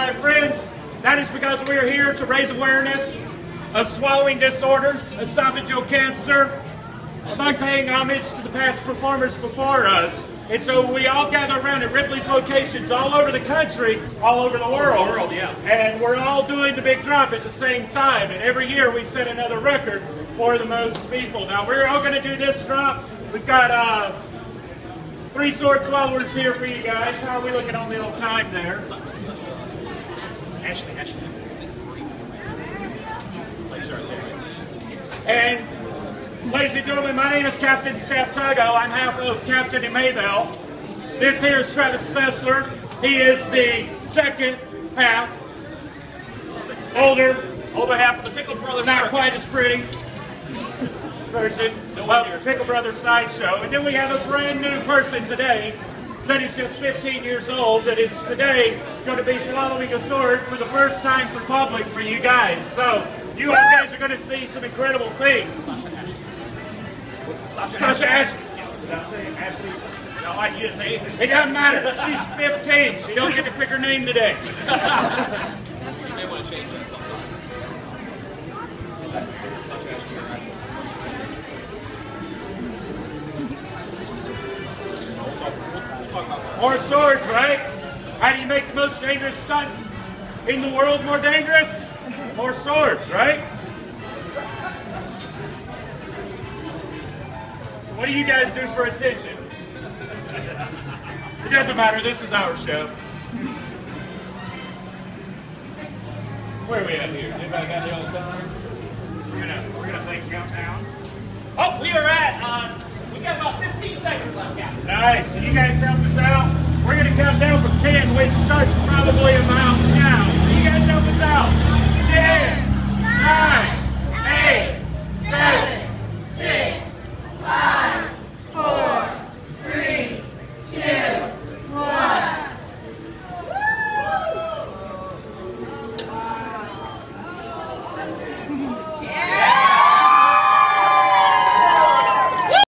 my friends, that is because we are here to raise awareness of swallowing disorders, esophageal cancer, among paying homage to the past performers before us. And so we all gather around at Ripley's locations all over the country, all over the world. World, yeah. And we're all doing the big drop at the same time. And every year we set another record for the most people. Now we're all going to do this drop. We've got uh, three sword swallowers here for you guys. How are we looking on the old time there? Ashley, Ashley. And ladies and gentlemen, my name is Captain Staptago. I'm half of Captain Maybell. This here is Travis Fessler. He is the second half. Older, Older half of the Pickle Brothers not Circus. quite as pretty version No of. Pickle Brothers Sideshow. And then we have a brand new person today that is just 15 years old that is today going to be swallowing a sword for the first time for public for you guys. So you guys are going to see some incredible things. Sasha Ashley. Did I say? No, I, didn't say anything. It doesn't matter. She's 15. She don't get to pick her name today. More swords, right? How do you make the most dangerous stunt in the world more dangerous? More swords, right? So what do you guys do for attention? It doesn't matter, this is our show. Where are we at here? Anybody got the old timer? We're gonna we're gonna play countdown. Oh, we are at, uh, we got about 15 seconds left, Captain. Nice. You guys help us out. We're gonna count down from ten, which starts probably about